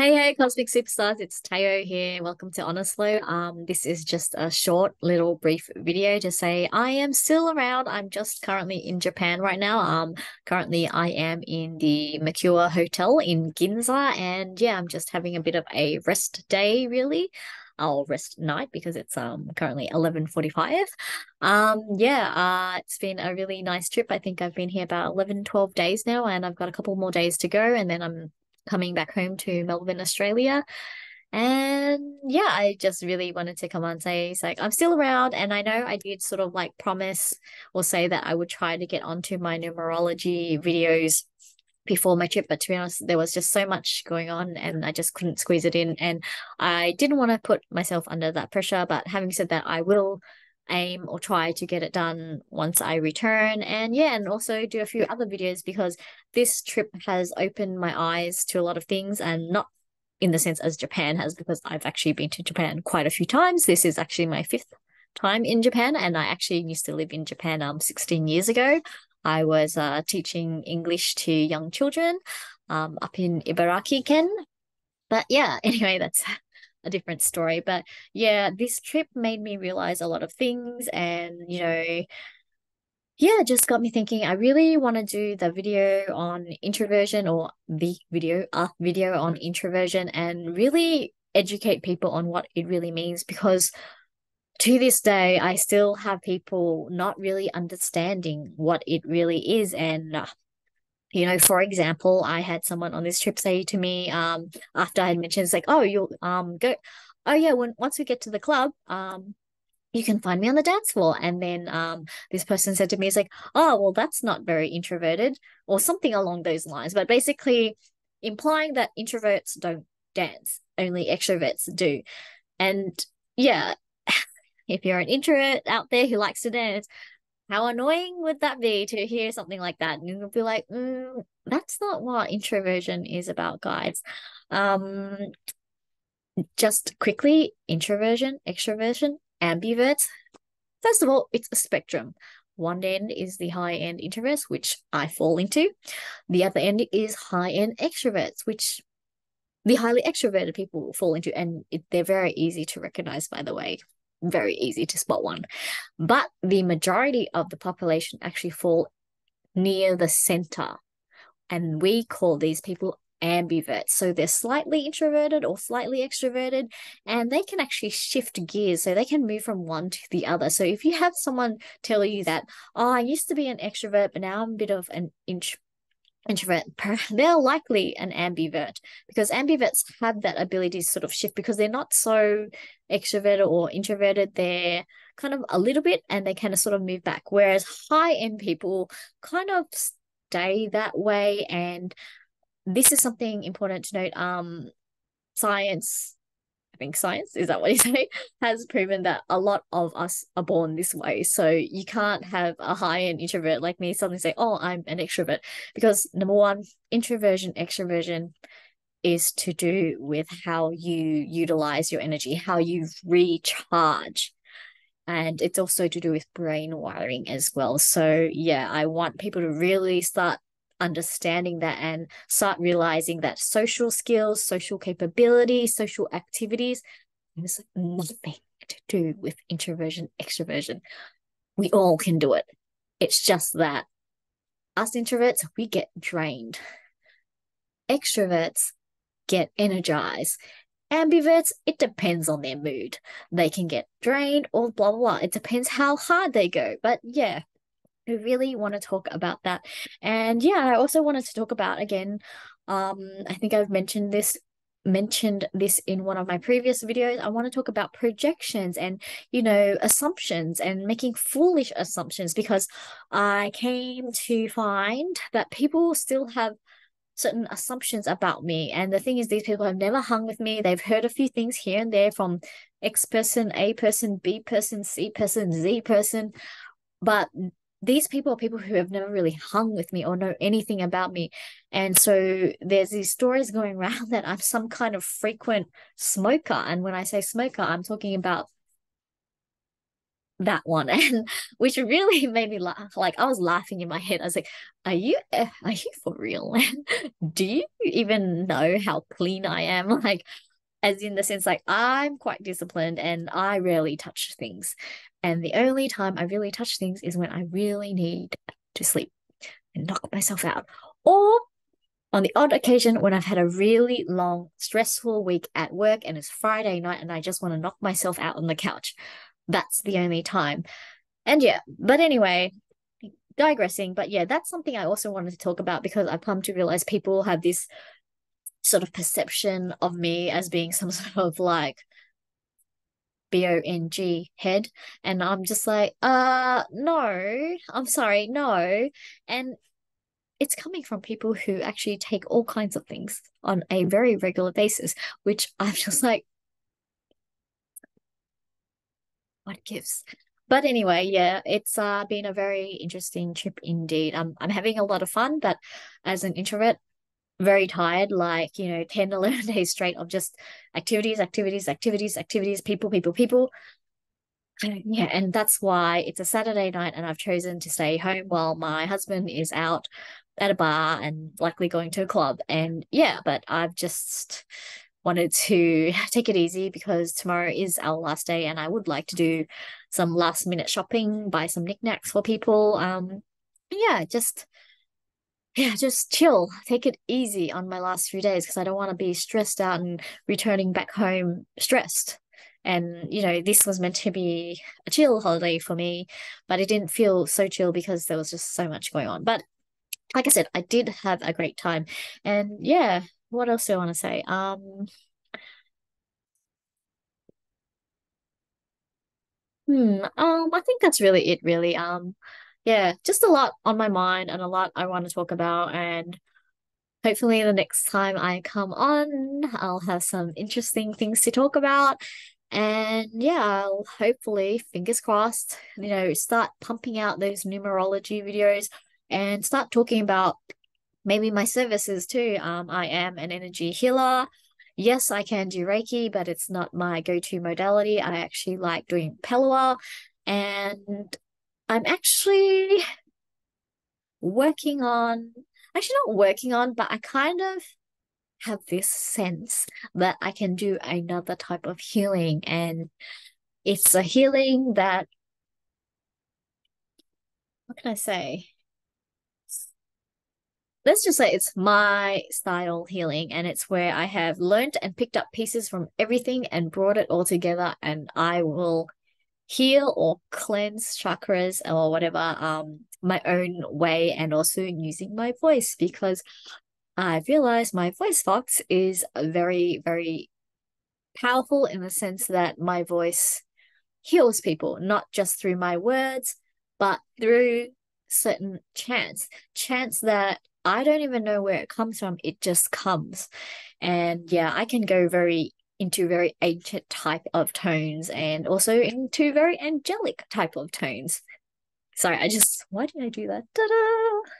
Hey, hey, Cosmic Superstars, it's Tayo here. Welcome to Honest Flow. Um, this is just a short, little, brief video to say I am still around. I'm just currently in Japan right now. Um, currently I am in the Mercure Hotel in Ginza, and yeah, I'm just having a bit of a rest day, really. I'll rest night because it's um currently 11:45. Um, yeah, uh, it's been a really nice trip. I think I've been here about 11, 12 days now, and I've got a couple more days to go, and then I'm coming back home to Melbourne, Australia. And yeah, I just really wanted to come on and say, like, I'm still around. And I know I did sort of like promise or say that I would try to get onto my numerology videos before my trip, but to be honest, there was just so much going on and I just couldn't squeeze it in. And I didn't want to put myself under that pressure. But having said that, I will aim or try to get it done once I return. And yeah, and also do a few other videos because this trip has opened my eyes to a lot of things and not in the sense as Japan has, because I've actually been to Japan quite a few times. This is actually my fifth time in Japan, and I actually used to live in Japan um 16 years ago. I was uh, teaching English to young children um, up in Ibaraki Ken. But yeah, anyway, that's a different story. But yeah, this trip made me realize a lot of things and, you know, yeah, just got me thinking. I really want to do the video on introversion or the video, a video on introversion and really educate people on what it really means because to this day, I still have people not really understanding what it really is. And uh, you know, for example, I had someone on this trip say to me, um, after I had mentioned, it's like, oh, you'll um go, oh yeah, when once we get to the club, um, you can find me on the dance floor. And then um, this person said to me, it's like, oh, well, that's not very introverted, or something along those lines. But basically, implying that introverts don't dance, only extroverts do. And yeah, if you're an introvert out there who likes to dance, how annoying would that be to hear something like that? And you'll be like, mm, that's not what introversion is about, guys. Um, just quickly, introversion, extroversion, ambiverts. First of all, it's a spectrum. One end is the high end introverts, which I fall into. The other end is high end extroverts, which the highly extroverted people fall into, and it, they're very easy to recognize, by the way very easy to spot one. But the majority of the population actually fall near the center. And we call these people ambiverts. So they're slightly introverted or slightly extroverted, and they can actually shift gears. So they can move from one to the other. So if you have someone tell you that, oh, I used to be an extrovert, but now I'm a bit of an int- introvert, they're likely an ambivert because ambiverts have that ability to sort of shift because they're not so extroverted or introverted. They're kind of a little bit and they kind of sort of move back. Whereas high end people kind of stay that way. And this is something important to note. Um, science think science is that what you say has proven that a lot of us are born this way. So you can't have a high end introvert like me suddenly say oh i'm an extrovert because number one introversion extroversion is to do with how you utilize your energy how you recharge. And it's also to do with brain wiring as well. So yeah i want people to really start understanding that and start realizing that social skills, social capability, social activities has nothing to do with introversion, extroversion. We all can do it. It's just that us introverts, we get drained. Extroverts get energized. Ambiverts, it depends on their mood. They can get drained or blah, blah, blah. It depends how hard they go. But yeah, I really want to talk about that. And yeah, I also wanted to talk about again, um, I think I've mentioned this mentioned this in one of my previous videos. I want to talk about projections and, you know, assumptions and making foolish assumptions because I came to find that people still have certain assumptions about me. And the thing is, these people have never hung with me. They've heard a few things here and there from X person, A person, B person, C person, Z person, but these people are people who have never really hung with me or know anything about me. And so there's these stories going around that I'm some kind of frequent smoker. And when I say smoker, I'm talking about that one. And which really made me laugh. Like i was laughing in my head. I was like are you eh, are you for real? Do you even know how clean i am? Like as in the sense like i'm quite disciplined and i rarely touch things. And the only time i really touch things is when i really need to sleep and knock myself out. Or on the odd occasion when I've had a really long, stressful week at work and it's Friday night and I just want to knock myself out on the couch. That's the only time. And yeah, but anyway, digressing, but yeah, that's something I also wanted to talk about because I've come to realize people have this sort of perception of me as being some sort of like B-O-N-G head. And I'm just like, uh, no, I'm sorry, no. And it's coming from people who actually take all kinds of things on a very regular basis, which I'm just like, what gives. But anyway, yeah, it's uh, been a very interesting trip indeed. I'm I'm having a lot of fun, but as an introvert, very tired, like, you know, 10, 11 days straight of just activities, activities, activities, activities, people, people, people. Yeah, and that's why it's a Saturday night and I've chosen to stay home while my husband is out at a bar and likely going to a club. And yeah, but I've just wanted to take it easy because tomorrow is our last day and I would like to do some last minute shopping, buy some knickknacks for people. Um yeah, just yeah, just chill, take it easy on my last few days because I don't want to be stressed out and returning back home stressed. And you know, this was meant to be a chill holiday for me, but it didn't feel so chill because there was just so much going on. But like I said, I did have a great time. And yeah, what else do I want to say? Um, hmm, um, I think that's really it, really. Um, yeah, just a lot on my mind and a lot I want to talk about. And hopefully, the next time I come on, I'll have some interesting things to talk about. And yeah, I'll hopefully, fingers crossed, you know, start pumping out those numerology videos and start talking about maybe my services too. Um, I am an energy healer. Yes, I can do Reiki, but it's not my go-to modality. I actually like doing Palawa, and I'm actually working on, actually not working on, but I kind of have this sense that I can do another type of healing, and it's a healing that, what can I say? let's just say it's my style healing and it's where I have learned and picked up pieces from everything and brought it all together and I will heal or cleanse chakras or whatever um my own way and also using my voice because I realized my voice box is very very powerful in the sense that my voice heals people not just through my words but through certain chants chants that I don't even know where it comes from. It just comes. And yeah, I can go very into very ancient type of tones and also into very angelic type of tones. Sorry, I just why did I do that? Ta-da!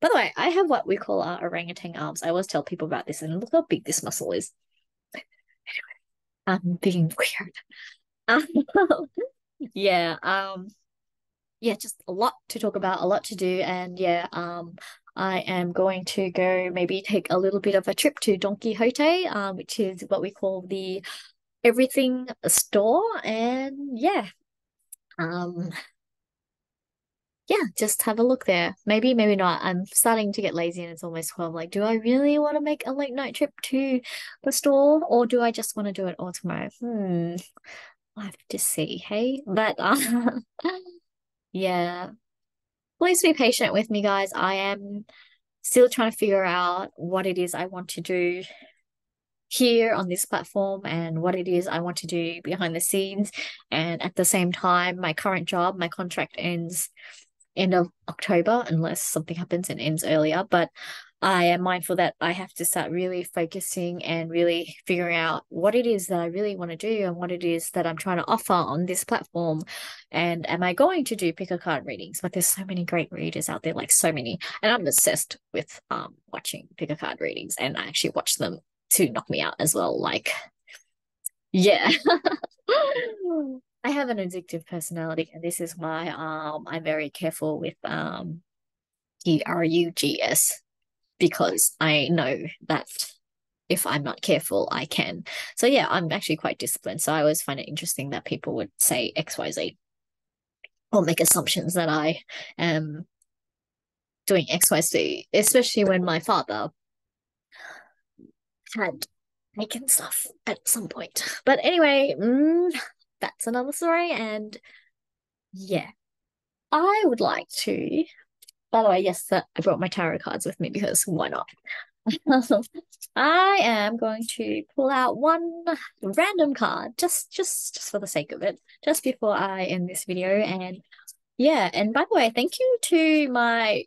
By the way, I have what we call our orangutan arms. I always tell people about this and look how big this muscle is. Anyway, I'm being weird. Yeah, um yeah, just a lot to talk about, a lot to do, and yeah, um I am going to go maybe take a little bit of a trip to Don Quixote, um, which is what we call the everything store. And yeah, um, yeah, just have a look there. Maybe, maybe not. I'm starting to get lazy and it's almost 12. Like, do I really want to make a late night trip to the store or do I just want to do it all tomorrow? Hmm, i have to see. Hey, but uh, yeah, please be patient with me, guys. I am still trying to figure out what it is I want to do here on this platform and what it is I want to do behind the scenes. And at the same time, my current job, my contract ends end of October unless something happens and ends earlier. But I am mindful that I have to start really focusing and really figuring out what it is that I really want to do and what it is that I'm trying to offer on this platform. And am I going to do pick a card readings? But there's so many great readers out there, like so many. And I'm obsessed with um watching pick a card readings and I actually watch them to knock me out as well. Like, yeah. I have an addictive personality, and this is why um I'm very careful with um T R U G S because I know that if I'm not careful, I can. So yeah, I'm actually quite disciplined. So I always find it interesting that people would say XYZ or make assumptions that I am doing XYZ, especially when my father had taken stuff at some point. But anyway, mm, that's another story. And yeah, I would like to. By the way, yes, I brought my tarot cards with me because why not? I am going to pull out one random card just just just for the sake of it, just before I end this video. And yeah, and by the way, thank you to my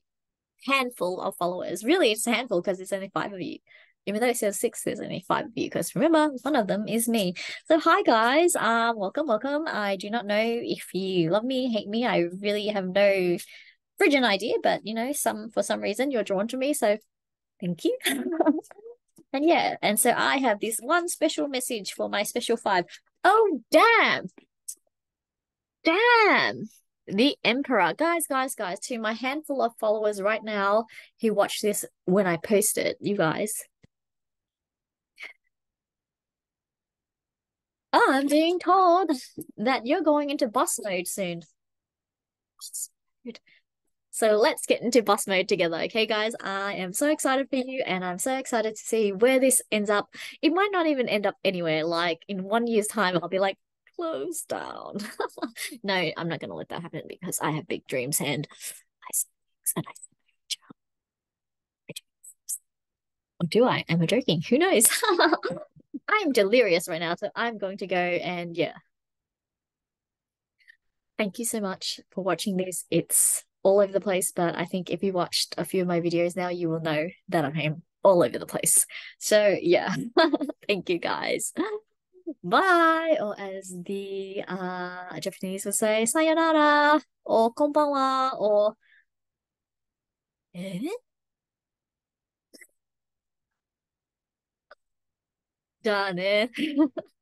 handful of followers. Really, it's a handful because it's only five of you. Even though it says six, there's only five of you because remember, one of them is me. So hi guys, um, welcome, welcome. I do not know if you love me, hate me. I really have no friggin' idea, but you know, some for some reason you're drawn to me, so thank you. and yeah, and so I have this one special message for my special five. Oh damn! Damn! the emperor guys guys guys to my handful of followers right now who watch this when i post it you guys i'm being told that you're going into boss mode soon so let's get into boss mode together okay guys i am so excited for you and i'm so excited to see where this ends up it might not even end up anywhere like in one year's time i'll be like close down. no, I'm not going to let that happen because I have big dreams and I see things and I see or do I? Am I joking? Who knows? I'm delirious right now, so I'm going to go and yeah. Thank you so much for watching this. It's all over the place, but I think if you watched a few of my videos now, you will know that I'm all over the place. So, yeah, thank you guys. Bye, or as the uh, Japanese would say, sayonara, or konbanwa, or. Eh? Done it. Eh?